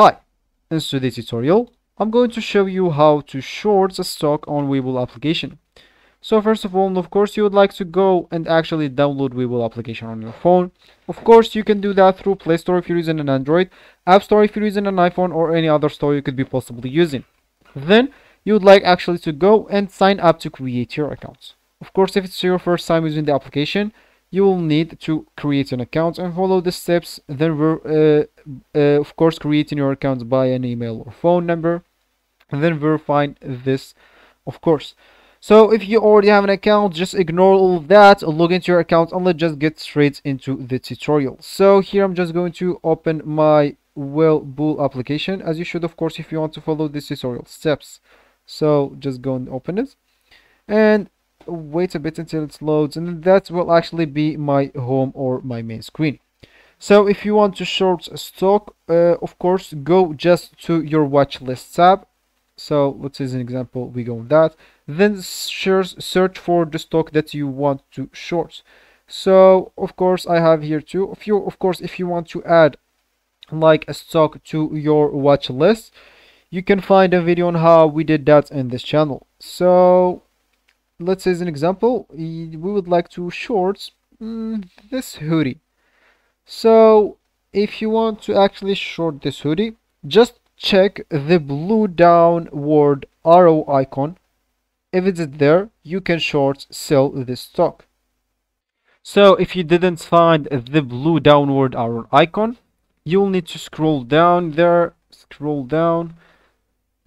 Hi, in today's tutorial, I'm going to show you how to short a stock on Webull application. So first of all, of course, you would like to go and actually download Webull application on your phone. Of course, you can do that through Play Store if you're using an Android, App Store if you're using an iPhone, or any other store you could be possibly using. Then, you would like actually to go and sign up to create your account. Of course, if it's your first time using the application, you will need to create an account and follow the steps then uh, uh, of course creating your account by an email or phone number and then verifying this of course. So if you already have an account just ignore all that log into your account and let's just get straight into the tutorial. So here i'm just going to open my Webull application as you should of course if you want to follow this tutorial steps. So just go and open it. And wait a bit until it loads and that will actually be my home or my main screen. So if you want to short a stock uh, of course go just to your watch list tab. So let's say an example we go on that. Then search for the stock that you want to short. So of course i have here too if you of course if you want to add like a stock to your watch list you can find a video on how we did that in this channel. So let's say as an example we would like to short mm, this hoodie. So if you want to actually short this hoodie just check the blue downward arrow icon. If it's there you can short sell this stock. So if you didn't find the blue downward arrow icon you'll need to scroll down there scroll down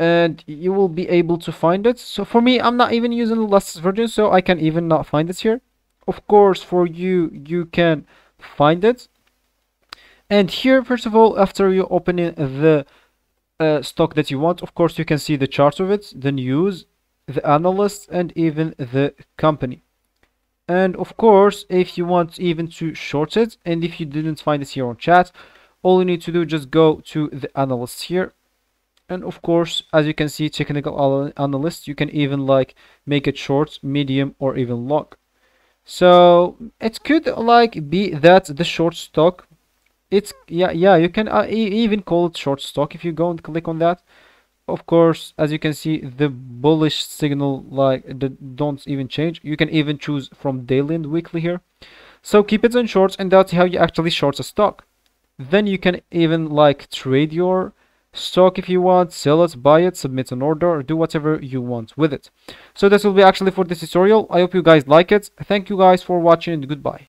and you will be able to find it. So for me i'm not even using the latest version so i can even not find it here. Of course for you you can find it. And here first of all after you open the uh, stock that you want of course you can see the chart of it the news the analysts and even the company. And of course if you want even to short it and if you didn't find it here on chat all you need to do just go to the analysts here and of course as you can see technical analyst you can even like make it short medium or even long. So it could like be that the short stock it's yeah yeah you can uh, even call it short stock if you go and click on that. Of course as you can see the bullish signal like the don't even change. You can even choose from daily and weekly here. So keep it in shorts and that's how you actually short a stock. Then you can even like trade your stock if you want, sell it, buy it, submit an order, or do whatever you want with it. So this will be actually for this tutorial. I hope you guys like it. Thank you guys for watching goodbye.